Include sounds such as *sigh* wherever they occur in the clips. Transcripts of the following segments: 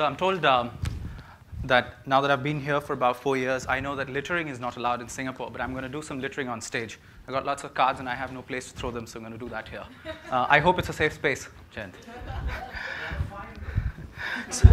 So I'm told um, that now that I've been here for about four years, I know that littering is not allowed in Singapore, but I'm going to do some littering on stage. I got lots of cards and I have no place to throw them, so I'm going to do that here. *laughs* Uh, I hope it's a safe space, Jent. *laughs* so,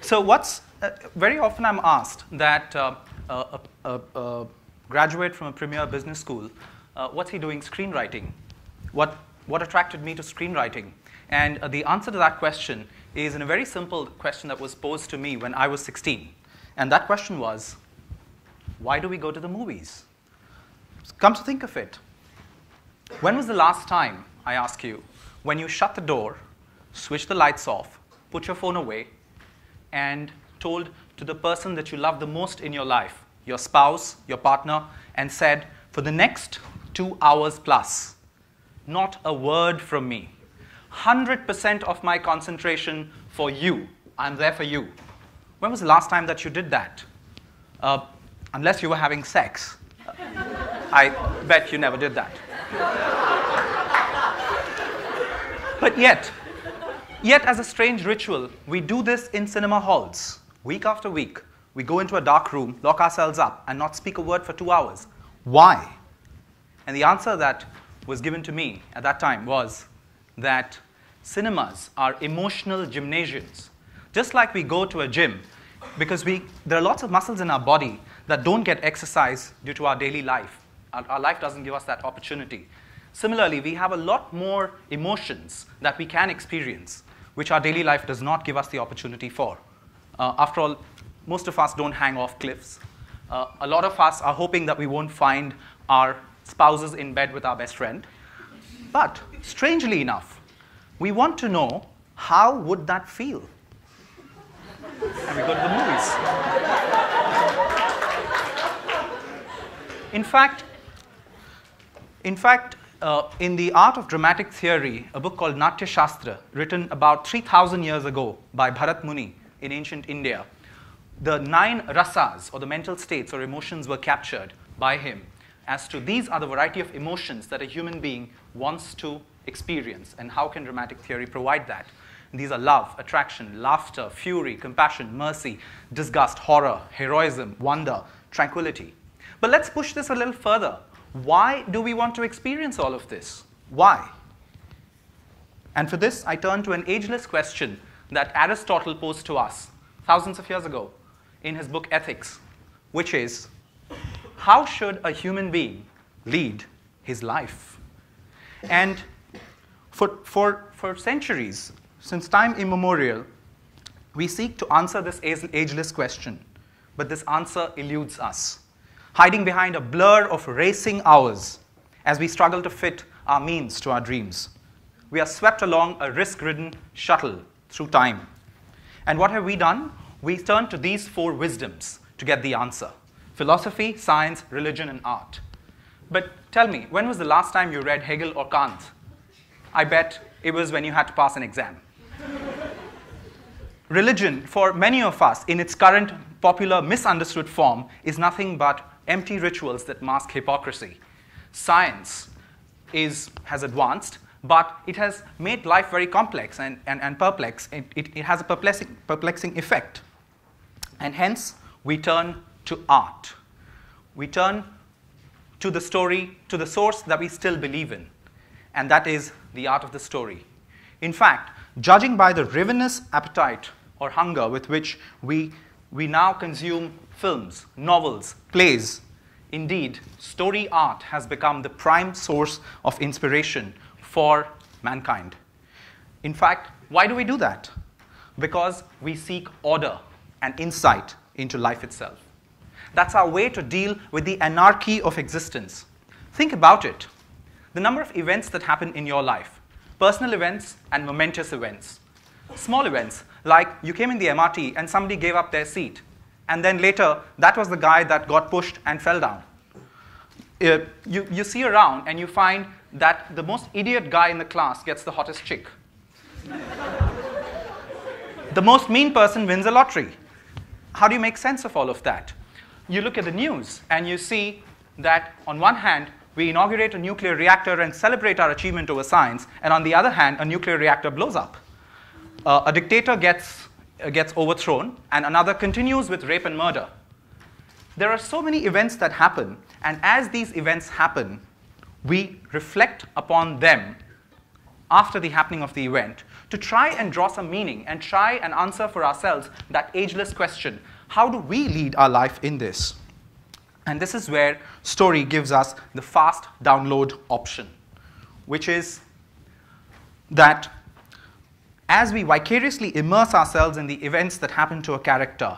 so, what's uh, very often I'm asked that uh, a, a, a, graduate from a premier business school, uh, what's he doing screenwriting? What, what attracted me to screenwriting? And uh, the answer to that question is in a very simple question that was posed to me when I was 16. And that question was, why do we go to the movies? Come to think of it, when was the last time, I ask you, when you shut the door, switch the lights off, put your phone away, and told to the person that you love the most in your life, your spouse, your partner, and said, for the next two hours plus, not a word from me. 100% of my concentration for you. I'm there for you. When was the last time that you did that? Uh, unless you were having sex. I bet you never did that. but yet, yet as a strange ritual, we do this in cinema halls, week after week. We go into a dark room, lock ourselves up, and not speak a word for two hours. Why? And the answer that was given to me at that time was that cinemas are emotional gymnasiums. Just like we go to a gym, because we, there are lots of muscles in our body that don't get exercise due to our daily life. Our, our life doesn't give us that opportunity. Similarly, we have a lot more emotions that we can experience, which our daily life does not give us the opportunity for. Uh, after all, most of us don't hang off cliffs. Uh, a lot of us are hoping that we won't find our spouses in bed with our best friend. But strangely enough, we want to know how would that feel? And we go to the movies. In fact, in fact, uh, in the art of dramatic theory, a book called Natya Shastra, written about 3,000 years ago by Bharat Muni in ancient India, the nine rasas, or the mental states or emotions, were captured by him as to these are the variety of emotions that a human being wants to experience, and how can dramatic theory provide that? These are love, attraction, laughter, fury, compassion, mercy, disgust, horror, heroism, wonder, tranquility. But let's push this a little further. Why do we want to experience all of this? Why? And for this, I turn to an ageless question that Aristotle posed to us thousands of years ago in his book Ethics, which is how should a human being lead his life? And for, for, for centuries, since time immemorial, we seek to answer this ageless question, but this answer eludes us, hiding behind a blur of racing hours as we struggle to fit our means to our dreams. We are swept along a risk ridden shuttle through time. And what have we done? We turn to these four wisdoms to get the answer philosophy, science, religion, and art. But tell me, when was the last time you read Hegel or Kant? I bet it was when you had to pass an exam. Religion, for many of us, in its current popular misunderstood form, is nothing but empty rituals that mask hypocrisy. Science is, has advanced, but it has made life very complex and, and, and perplex. It, it, it has a perplexing, perplexing effect. And hence, we turn to art. We turn to the story, to the source that we still believe in, and that is the art of the story. In fact, judging by the ravenous appetite or hunger with which we, we now consume films, novels, plays, indeed, story art has become the prime source of inspiration for mankind. In fact, why do we do that? Because we seek order and insight into life itself. That's our way to deal with the anarchy of existence. Think about it. The number of events that happen in your life, personal events and momentous events. Small events, like you came in the MRT and somebody gave up their seat, and then later that was the guy that got pushed and fell down. Uh, you, you see around and you find that the most idiot guy in the class gets the hottest chick. *laughs* the most mean person wins a lottery. How do you make sense of all of that? You look at the news and you see that on one hand, we inaugurate a nuclear reactor and celebrate our achievement over science, and on the other hand, a nuclear reactor blows up. Uh, a dictator gets uh, gets overthrown, and another continues with rape and murder. There are so many events that happen, and as these events happen, we reflect upon them after the happening of the event to try and draw some meaning and try and answer for ourselves that ageless question how do we lead our life in this? And this is where story gives us the fast download option, which is that as we vicariously immerse ourselves in the events that happen to a character,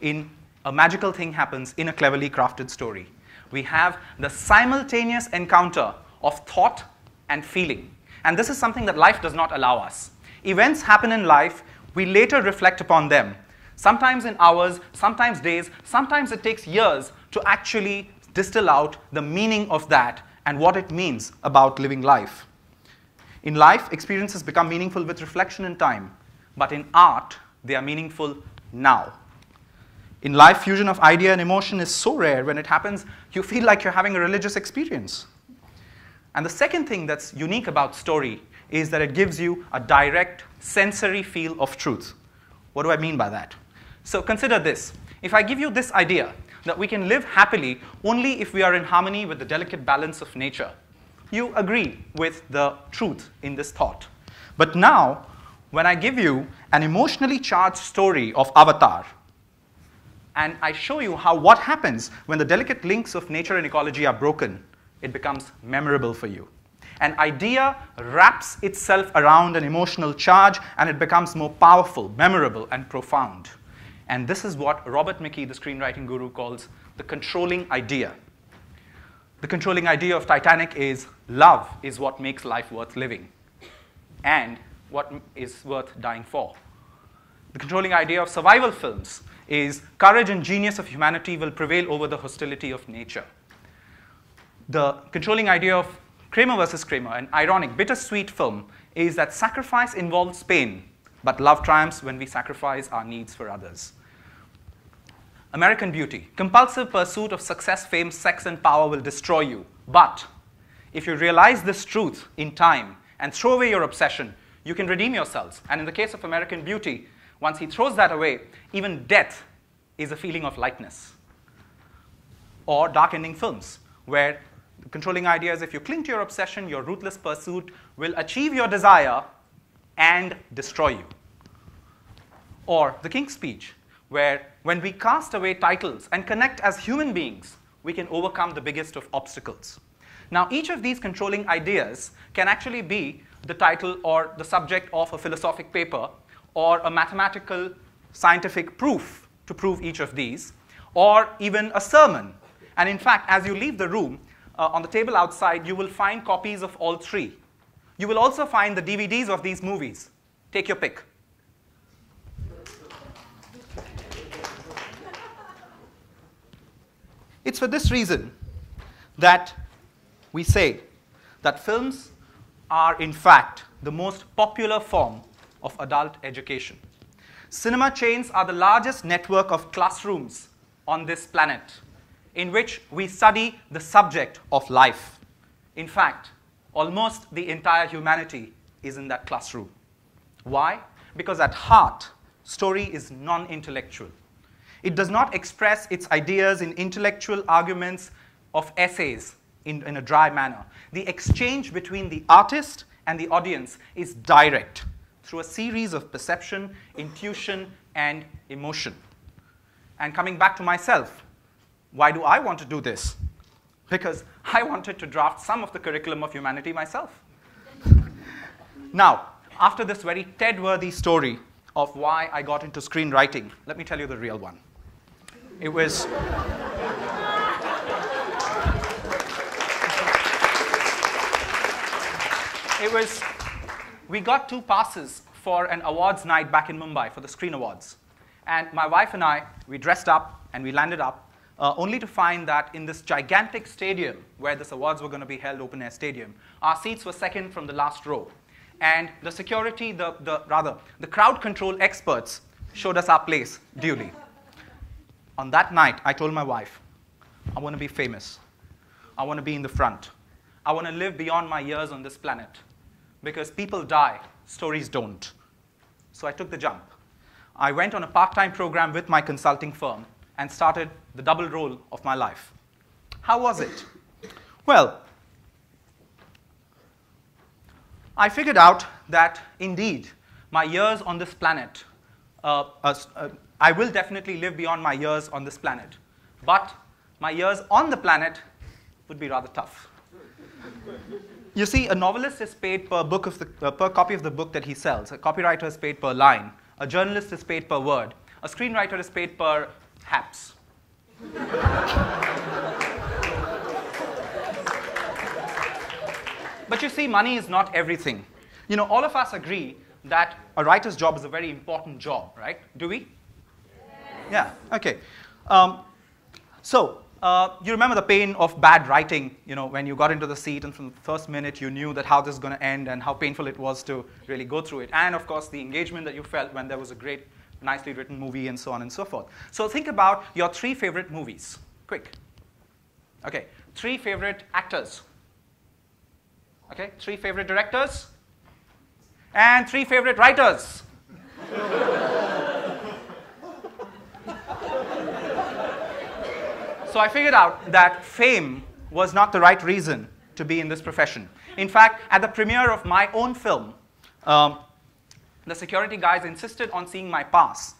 in a magical thing happens in a cleverly crafted story. We have the simultaneous encounter of thought and feeling. And this is something that life does not allow us. Events happen in life, we later reflect upon them. Sometimes in hours, sometimes days, sometimes it takes years to actually distill out the meaning of that and what it means about living life. In life, experiences become meaningful with reflection and time, but in art, they are meaningful now. In life, fusion of idea and emotion is so rare when it happens, you feel like you're having a religious experience. And the second thing that's unique about story is that it gives you a direct sensory feel of truth. What do I mean by that? So consider this. If I give you this idea that we can live happily only if we are in harmony with the delicate balance of nature, you agree with the truth in this thought. But now, when I give you an emotionally charged story of Avatar, and I show you how what happens when the delicate links of nature and ecology are broken, it becomes memorable for you. An idea wraps itself around an emotional charge and it becomes more powerful, memorable, and profound. And this is what Robert McKee, the screenwriting guru, calls the controlling idea. The controlling idea of Titanic is love is what makes life worth living and what is worth dying for. The controlling idea of survival films is courage and genius of humanity will prevail over the hostility of nature. The controlling idea of Kramer versus Kramer, an ironic, bittersweet film, is that sacrifice involves pain, but love triumphs when we sacrifice our needs for others. American Beauty. Compulsive pursuit of success, fame, sex, and power will destroy you. But if you realize this truth in time and throw away your obsession, you can redeem yourselves. And in the case of American Beauty, once he throws that away, even death is a feeling of lightness. Or dark ending films, where the controlling idea is if you cling to your obsession, your ruthless pursuit will achieve your desire and destroy you. Or The King's Speech, where when we cast away titles and connect as human beings, we can overcome the biggest of obstacles. Now, each of these controlling ideas can actually be the title or the subject of a philosophic paper or a mathematical scientific proof to prove each of these, or even a sermon. And in fact, as you leave the room, uh, on the table outside, you will find copies of all three. You will also find the DVDs of these movies. Take your pick. It's for this reason that we say that films are, in fact, the most popular form of adult education. Cinema chains are the largest network of classrooms on this planet in which we study the subject of life. In fact, almost the entire humanity is in that classroom. Why? Because at heart, story is non intellectual. It does not express its ideas in intellectual arguments of essays in, in a dry manner. The exchange between the artist and the audience is direct through a series of perception, intuition, and emotion. And coming back to myself, why do I want to do this? Because *laughs* I wanted to draft some of the curriculum of humanity myself. *laughs* now, after this very TED worthy story of why I got into screenwriting, let me tell you the real one. It was. *laughs* it was. We got two passes for an awards night back in Mumbai for the Screen Awards. And my wife and I, we dressed up and we landed up, uh, only to find that in this gigantic stadium where this awards were going to be held, open air stadium, our seats were second from the last row. And the security, the, the rather, the crowd control experts showed us our place duly on that night, I told my wife, I want to be famous. I want to be in the front. I want to live beyond my years on this planet. Because people die, stories don't. So I took the jump. I went on a part time program with my consulting firm and started the double role of my life. How was it? Well, I figured out that indeed my years on this planet, uh, uh, uh, I will definitely live beyond my years on this planet. But my years on the planet would be rather tough. you see, a novelist is paid per, book of the, uh, per copy of the book that he sells, a copywriter is paid per line, a journalist is paid per word, a screenwriter is paid per haps. But you see, money is not everything. You know, all of us agree that a writer's job is a very important job, right? Do we? Yeah, okay. Um, so, uh, you remember the pain of bad writing, you know, when you got into the seat and from the first minute you knew that how this is going to end and how painful it was to really go through it. And of course, the engagement that you felt when there was a great, nicely written movie and so on and so forth. So think about your three favorite movies. Quick. Okay, three favorite actors. Okay, three favorite directors. And three favorite writers. *laughs* So I figured out that fame was not the right reason to be in this profession. In fact, at the premiere of my own film, um, the security guys insisted on seeing my pass.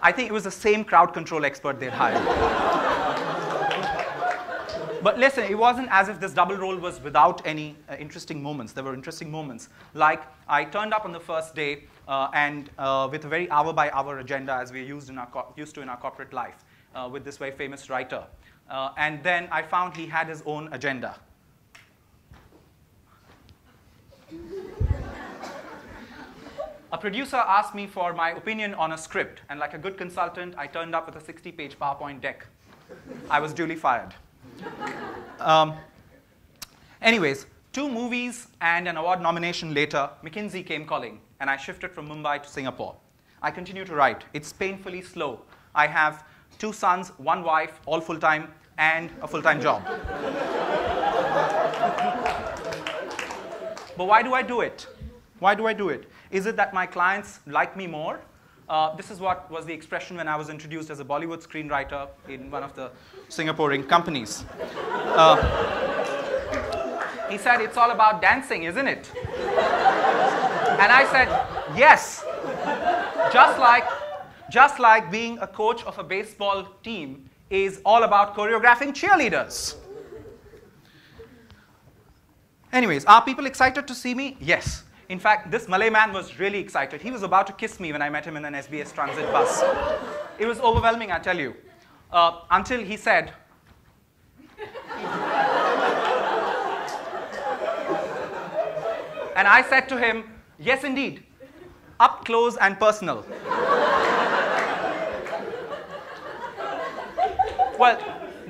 I think it was the same crowd control expert they'd hired. But listen, it wasn't as if this double role was without any uh, interesting moments. There were interesting moments. Like, I turned up on the first day uh, and uh, with a very hour by hour agenda as we're used, in our used to in our corporate life uh, with this very famous writer. Uh, and then I found he had his own agenda. a producer asked me for my opinion on a script, and like a good consultant, I turned up with a 60 page PowerPoint deck. I was duly fired. Um, anyways, two movies and an award nomination later, McKinsey came calling, and I shifted from Mumbai to Singapore. I continue to write. It's painfully slow. I have two sons, one wife, all full time, and a full time job. but why do I do it? Why do I do it? Is it that my clients like me more? Uh, this is what was the expression when I was introduced as a Bollywood screenwriter in one of the Singaporean companies. Uh, he said, It's all about dancing, isn't it? And I said, Yes. Just like just like being a coach of a baseball team is all about choreographing cheerleaders. Anyways, are people excited to see me? Yes. In fact, this Malay man was really excited. He was about to kiss me when I met him in an SBS transit bus. It was overwhelming, I tell you. Uh, until he said, and I said to him, Yes, indeed, up close and personal. Well,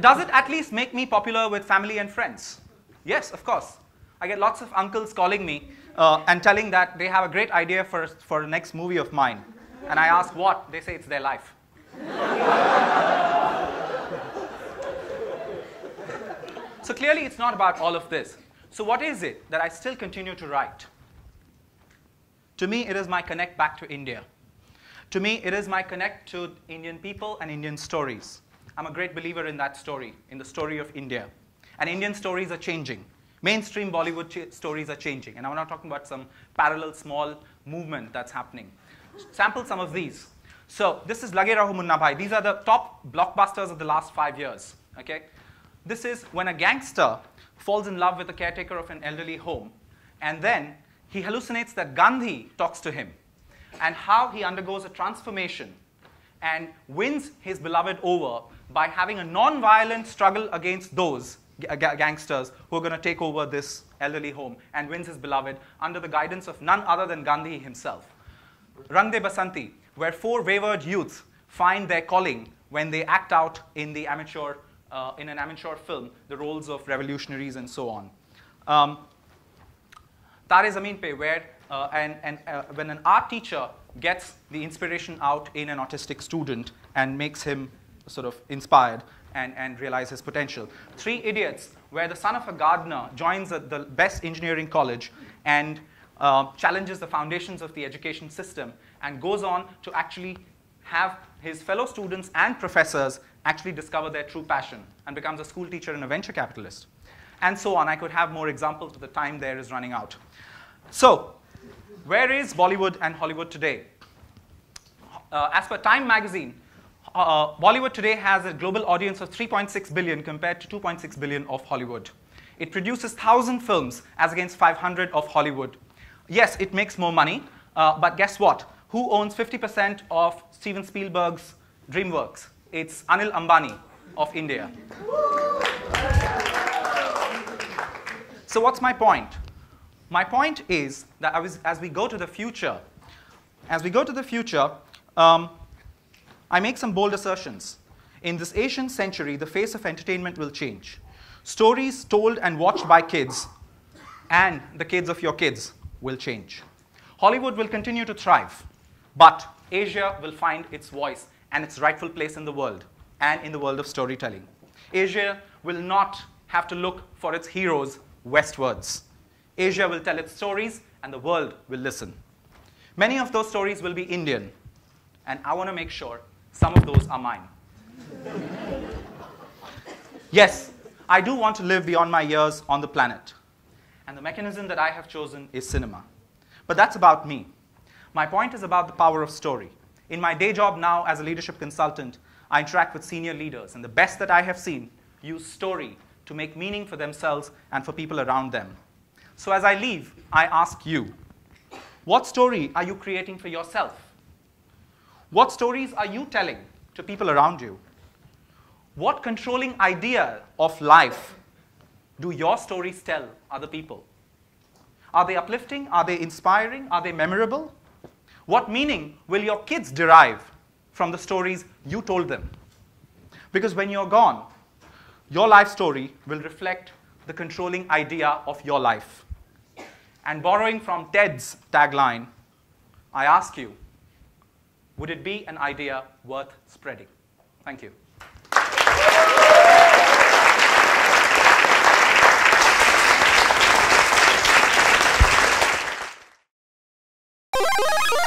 does it at least make me popular with family and friends? Yes, of course. I get lots of uncles calling me uh, and telling that they have a great idea for, for the next movie of mine. And I ask what? They say it's their life. so clearly, it's not about all of this. So, what is it that I still continue to write? To me, it is my connect back to India. To me, it is my connect to Indian people and Indian stories. I'm a great believer in that story, in the story of India. And Indian stories are changing. Mainstream Bollywood stories are changing. And I'm not talking about some parallel small movement that's happening. Sample some of these. So this is Lage Raho Munna Bhai. These are the top blockbusters of the last five years. Okay? This is when a gangster falls in love with the caretaker of an elderly home, and then he hallucinates that Gandhi talks to him, and how he undergoes a transformation and wins his beloved over by having a non-violent struggle against those gangsters who are going to take over this elderly home and wins his beloved under the guidance of none other than Gandhi himself. Rang De Basanti, where four wayward youths find their calling when they act out in, the amateur, uh, in an amateur film the roles of revolutionaries and so on. Um, Tare Zameen Pe, where uh, and, and, uh, when an art teacher gets the inspiration out in an autistic student and makes him sort of inspired and, and realize his potential. Three Idiots, where the son of a gardener joins the best engineering college and uh, challenges the foundations of the education system, and goes on to actually have his fellow students and professors actually discover their true passion and becomes a school teacher and a venture capitalist. And so on. I could have more examples, but the time there is running out. So, where is Bollywood and Hollywood today? Uh, as per Time magazine, uh, Bollywood today has a global audience of 3.6 billion compared to 2.6 billion of Hollywood. It produces 1,000 films as against 500 of Hollywood. Yes, it makes more money, uh, but guess what? Who owns 50% of Steven Spielberg's DreamWorks? It's Anil Ambani of India. So what's my point? My point is that as we go to the future, as we go to the future, um, I make some bold assertions. In this Asian century, the face of entertainment will change. Stories told and watched by kids and the kids of your kids will change. Hollywood will continue to thrive, but Asia will find its voice and its rightful place in the world and in the world of storytelling. Asia will not have to look for its heroes westwards. Asia will tell its stories and the world will listen. Many of those stories will be Indian, and I want to make sure some of those are mine. yes, I do want to live beyond my years on the planet. And the mechanism that I have chosen is cinema. But that's about me. My point is about the power of story. In my day job now as a leadership consultant, I interact with senior leaders, and the best that I have seen use story to make meaning for themselves and for people around them. So as I leave, I ask you, what story are you creating for yourself? What stories are you telling to people around you? What controlling idea of life do your stories tell other people? Are they uplifting? Are they inspiring? Are they memorable? What meaning will your kids derive from the stories you told them? Because when you're gone, your life story will reflect the controlling idea of your life. And borrowing from Ted's tagline, I ask you, would it be an idea worth spreading? Thank you. you